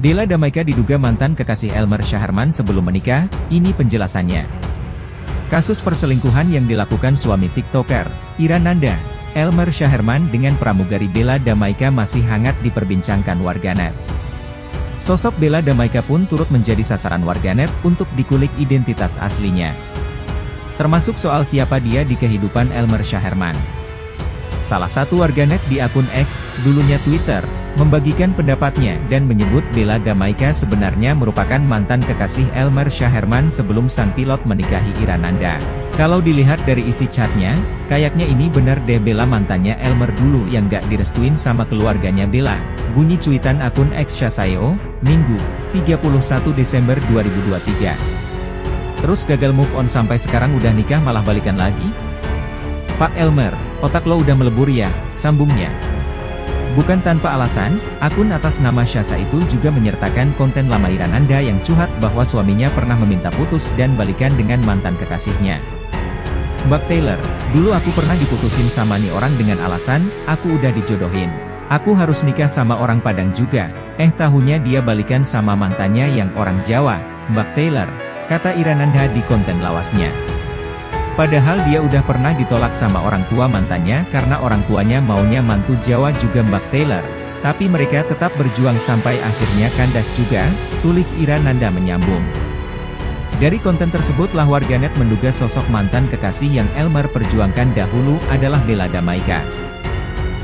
Della Damaika diduga mantan kekasih Elmer Syaharman sebelum menikah, ini penjelasannya. Kasus perselingkuhan yang dilakukan suami TikToker, Ira Nanda, Elmer Syaharman dengan pramugari Bella Damaika masih hangat diperbincangkan warganet. Sosok Bella Damaika pun turut menjadi sasaran warganet untuk dikulik identitas aslinya. Termasuk soal siapa dia di kehidupan Elmer Syaherman. Salah satu warganet di akun X, dulunya Twitter, membagikan pendapatnya dan menyebut Bella Damaika sebenarnya merupakan mantan kekasih Elmer Syaherman sebelum sang pilot menikahi Irananda. Kalau dilihat dari isi chatnya, kayaknya ini benar deh Bella mantannya Elmer dulu yang gak direstuin sama keluarganya Bella. Bunyi cuitan akun X Shasayo, Minggu, 31 Desember 2023. Terus gagal move on sampai sekarang udah nikah malah balikan lagi? Fat Elmer, otak lo udah melebur ya, sambungnya. Bukan tanpa alasan, akun atas nama Syasa itu juga menyertakan konten lama Irananda yang curhat bahwa suaminya pernah meminta putus dan balikan dengan mantan kekasihnya. Mbak Taylor, dulu aku pernah diputusin sama nih orang dengan alasan, aku udah dijodohin. Aku harus nikah sama orang Padang juga, eh tahunya dia balikan sama mantannya yang orang Jawa, Mbak Taylor, kata Irananda di konten lawasnya. Padahal dia udah pernah ditolak sama orang tua mantannya karena orang tuanya maunya mantu Jawa juga Mbak Taylor. Tapi mereka tetap berjuang sampai akhirnya kandas juga, tulis Ira Nanda menyambung. Dari konten tersebutlah warganet menduga sosok mantan kekasih yang Elmer perjuangkan dahulu adalah Bella Damaika.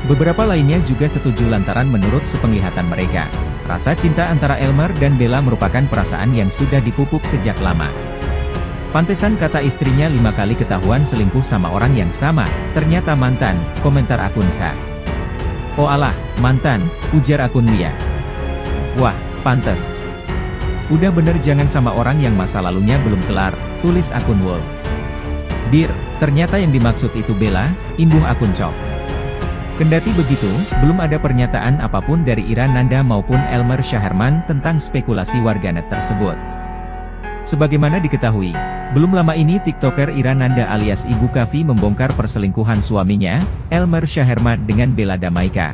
Beberapa lainnya juga setuju lantaran menurut sepenglihatan mereka, rasa cinta antara Elmer dan Bella merupakan perasaan yang sudah dipupuk sejak lama. Pantesan kata istrinya lima kali ketahuan selingkuh sama orang yang sama, ternyata mantan, komentar akun Sa. Oh alah, mantan, ujar akun Lia. Wah, pantes. Udah bener jangan sama orang yang masa lalunya belum kelar, tulis akun Wol. Bir, ternyata yang dimaksud itu Bella, imbuh akun Cok. Kendati begitu, belum ada pernyataan apa pun dari Ira Nanda maupun Elmer Syaherman tentang spekulasi warganet tersebut. Sebagaimana diketahui, belum lama ini TikToker Irananda alias Ibu Kavi membongkar perselingkuhan suaminya, Elmer Syaherman dengan Bella Damaika.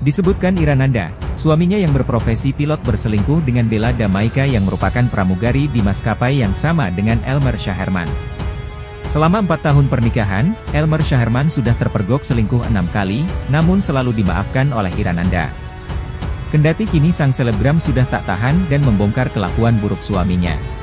Disebutkan Irananda, suaminya yang berprofesi pilot berselingkuh dengan Bella Damaika yang merupakan pramugari di maskapai yang sama dengan Elmer Syaherman. Selama empat tahun pernikahan, Elmer Syaherman sudah terpergok selingkuh enam kali, namun selalu dimaafkan oleh Irananda. Kendati kini sang selebgram sudah tak tahan dan membongkar kelakuan buruk suaminya.